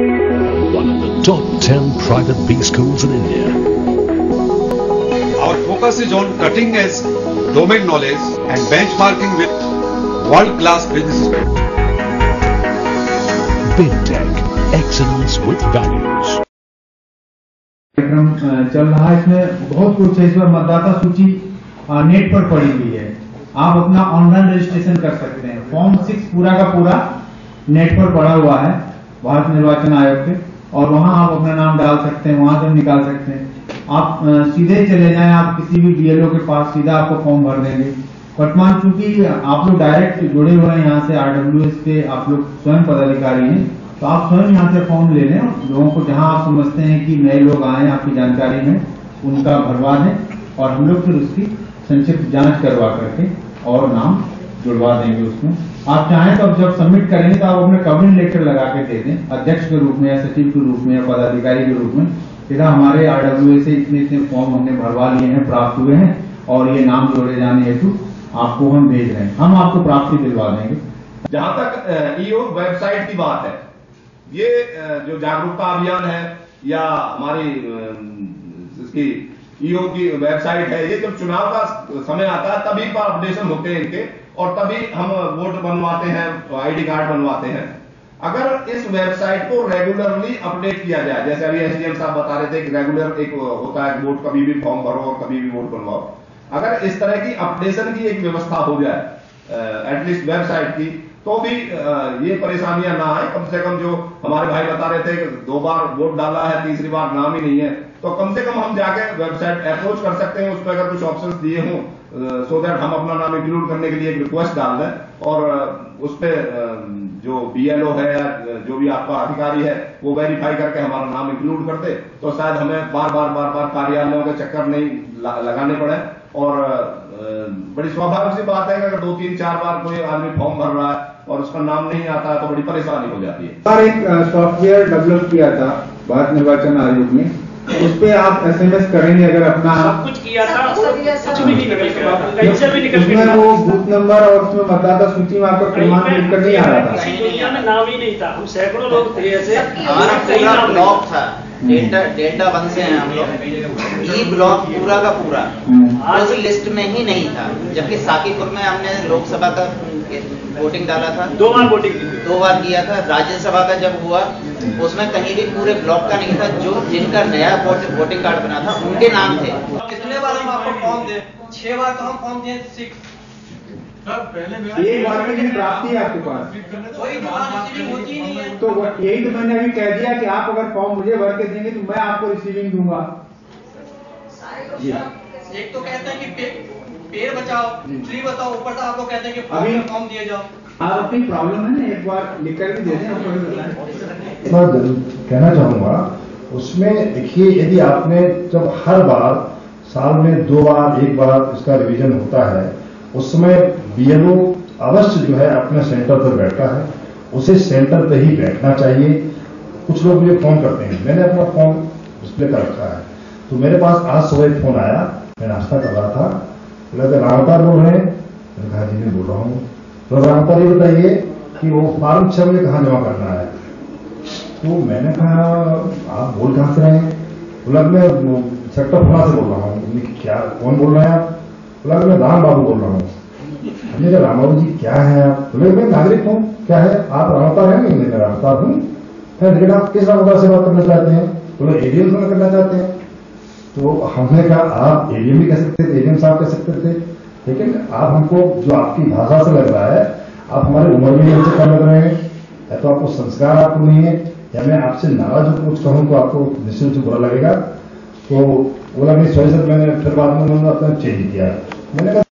One of the top 10 private B schools in India. Our focus is on cutting edge domain knowledge and benchmarking with world class business. BidTech, excellence with values. कार्यक्रम चल रहा है इसमें बहुत कुछ है इस बार मतदाता सूची नेट पर पड़ी हुई है आप अपना ऑनलाइन रजिस्ट्रेशन कर सकते हैं फॉर्म सिक्स पूरा का पूरा नेट पर पड़ा हुआ है भारत निर्वाचन आयोग के, और वहाँ आप अपना नाम डाल सकते हैं, वहाँ से निकाल सकते हैं। आप सीधे चले जाएँ, आप किसी भी डीएलओ के पास सीधा आपको फॉर्म भर देंगे। वर्तमान चूँकि आप लोग डायरेक्ट जुड़े हुए हैं यहाँ से आरडब्ल्यू के, आप लोग स्वयं पदाधिकारी हैं तो आप स्वयं यहाँ से फॉर्म ले लें। लोगों को जहाँ आप समझते हैं कि नए लोग आए आपकी जानकारी में, उनका भरवा दें, और हम लोग फिर उसकी संक्षिप्त जाँच करवा करके और नाम जुड़वा देंगे उसमें। आप चाहें तो जब सबमिट करेंगे तो आप अपने कवरिंग लेटर लगा के दे दें, अध्यक्ष के रूप में या सचिव के रूप में या पदाधिकारी के रूप में। सीधा हमारे आरडब्ल्यू से इतने इतने फॉर्म हमने भरवा लिए हैं, प्राप्त हुए हैं और ये नाम जोड़े जाने हेतु आपको हम भेज रहे हैं। हम आपको प्राप्ति दिलवा देंगे। जहाँ तक ईओ वेबसाइट की बात है, ये जो जागरूकता अभियान है या हमारी इसकी ईओ की वेबसाइट है, ये जब चुनाव का समय आता है, तभी पर अपडेशन होते हैं इनके, और तभी हम वोट बनवाते हैं, आईडी कार्ड बनवाते हैं। अगर इस वेबसाइट को रेगुलरली अपडेट किया जाए, जैसे अभी एसडीएम साहब बता रहे थे कि रेगुलर एक होता है वोट कभी भी फॉर्म भरो और कभी भी वोट बनवाओ। अगर इस तरह की अपडेशन की एक व्यवस्था हो जाए एटलीस्ट वेबसाइट की तो भी ये परेशानियाँ ना आए। कम से कम जो हमारे भाई बता रहे थे कि दो बार वोट डाला है तीसरी बार नाम ही नहीं है। तो कम से कम हम जाके वेबसाइट अप्रोच कर सकते हैं उस पर अगर कुछ ऑप्शंस दिए हों सो दैट हम अपना नाम इंक्लूड करने के लिए एक रिक्वेस्ट डाल दें। और उस पे अ, जो बीएलओ है या जो भी आपका अधिकारी है वो वेरीफाई करके हमारा नाम इंक्लूड कर दे। तो शायद हमें बार बार बार बार कार्यालयों के चक्कर नहीं लगाने पड़े। और बड़ी स्वाभाविक सी बात है कि अगर दो तीन चार बार कोई आदमी फॉर्म भर रहा है और उसका नाम नहीं आता है तो बड़ी परेशानी हो जाती है। सर एक सॉफ्टवेयर डेवलप किया था भारत निर्वाचन आयोग ने। उस पे आप एस एम एस करेंगे अगर अपना सब कुछ किया था। वो कुछ भी निकल के कहीं से भी निकल उसमें वो बूथ नंबर और उसमें मतदाता सूची में आपका क्रमांक नहीं आ रहा था। दुनिया में नाम ही नहीं था। हम सैकड़ों लोग थे ऐसे। हमारा पूरा ब्लॉक था। डेल्टा डेल्टा वन से हैं हम लोग। ई ब्लॉक पूरा का पूरा। हम्म। उस लिस्ट में ही नहीं था। जबकि साकीपुर में हमने लोकसभा का वोटिंग डाला था। दो बार वोटिंग दो बार किया था। राज्यसभा का जब हुआ उसमें कहीं भी पूरे ब्लॉक का नहीं था। जो जिनका नया वोट, वोटिंग कार्ड बना था उनके नाम थे। कितने बार हम आपको फॉर्म दें छह बार तो हम फॉर्म दिए सिक्स एक बार में भी प्राप्ति है आपके पास। कोई दुकान रिसीविंग होती नहीं तो यही तो मैंने अभी कह दिया कि आप अगर फॉर्म मुझे भर के देंगे तो मैं आपको रिसीविंग दूँगा। एक तो कहते हैं कि पेड़ बचाओ ट्री बचाओ ऊपर से आपको कहते हैं कि फॉर्म अभी- फॉर्म दिए जाओ। आप अपनी प्रॉब्लम है ना एक बार लिख कर भी दे मैं। कहना चाहूँगा उसमें देखिए यदि आपने जब हर बार साल में दो बार एक बार इसका रिवीजन होता है उस समय बीएलओ अवश्य जो है अपने सेंटर पर बैठता है। उसे सेंटर पर ही बैठना चाहिए। कुछ लोग मुझे फ़ोन करते हैं। मैंने अपना फ़ोन डिस्प्ले कर रखा है। तो मेरे पास आज सुबह एक फ़ोन आया। मैं नाश्ता कर रहा था। बोला कि रामपाल बोल रहे हैं कहा जी मैं बोल रहा हूँ। तो रामपाल, ये बताइए कि वो फार्म छह मुझे कहाँ जमा करना है? तो मैंने कहा, आप बोल कहाँ से रहे हैं? बोला, मैं सेक्टर फला से बोल रहा हूँ। क्या, कौन बोल रहे हैं आप? बोला, मैं राम बाबू बोल रहा हूँ। राम जी, क्या है आप? बोले, मैं नागरिक हूँ। क्या है? आप रामपाल हैं? नहीं, मैं रामपाल हूँ। मैं लेकिन आप किस रामपाल से बात करना चाहते हैं? बोले एडीएम से करना चाहते हैं। तो हमने कहा, आप एडीएम भी कह सकते थे एडीएम साहब कह सकते थे। लेकिन आप हमको, जो आपकी भाषा से लग रहा है, आप हमारी उम्र भी हमसे कम लग रहे हैं। या तो आपको संस्कार आपको नहीं है, या मैं आपसे नाराज़ हो, कुछ कहूँ तो आपको निश्चित से बुरा लगेगा। तो बोला, नहीं, सर मैंने फिर बाद में उन्होंने अपना चेंज किया। मैंने कहा